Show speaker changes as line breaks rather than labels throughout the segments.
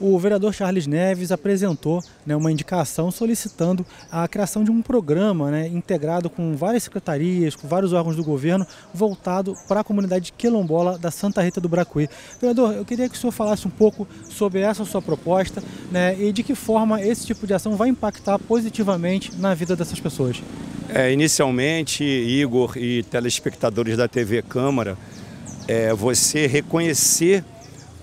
o vereador Charles Neves apresentou né, uma indicação solicitando a criação de um programa né, integrado com várias secretarias, com vários órgãos do governo, voltado para a comunidade quilombola da Santa Rita do Bracuí. Vereador, eu queria que o senhor falasse um pouco sobre essa sua proposta né, e de que forma esse tipo de ação vai impactar positivamente na vida dessas pessoas.
É, inicialmente, Igor e telespectadores da TV Câmara, é, você reconhecer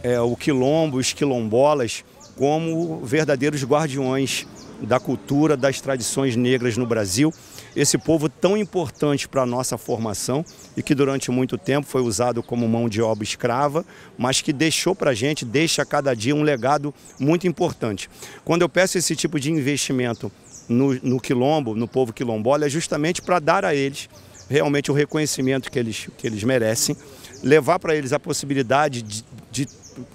é, o quilombo, os quilombolas, como verdadeiros guardiões da cultura, das tradições negras no Brasil. Esse povo tão importante para a nossa formação e que durante muito tempo foi usado como mão de obra escrava, mas que deixou para a gente, deixa a cada dia um legado muito importante. Quando eu peço esse tipo de investimento no, no quilombo, no povo quilombola, é justamente para dar a eles realmente o reconhecimento que eles, que eles merecem, levar para eles a possibilidade de, de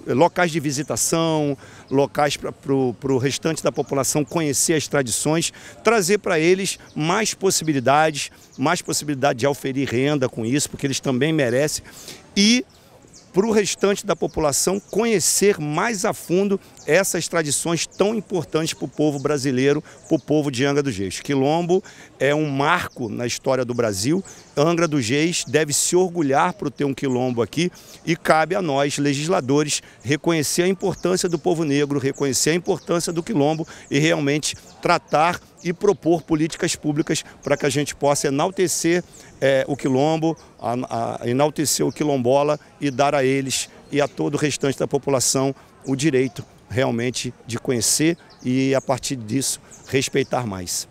locais de visitação, locais para o restante da população conhecer as tradições, trazer para eles mais possibilidades, mais possibilidade de auferir renda com isso, porque eles também merecem, e para o restante da população conhecer mais a fundo essas tradições tão importantes para o povo brasileiro, para o povo de Angra dos Reis. Quilombo é um marco na história do Brasil. Angra dos Reis deve se orgulhar por ter um quilombo aqui e cabe a nós, legisladores, reconhecer a importância do povo negro, reconhecer a importância do quilombo e realmente tratar e propor políticas públicas para que a gente possa enaltecer é, o quilombo, a, a, enaltecer o quilombola e dar a eles e a todo o restante da população o direito realmente de conhecer e, a partir disso, respeitar mais.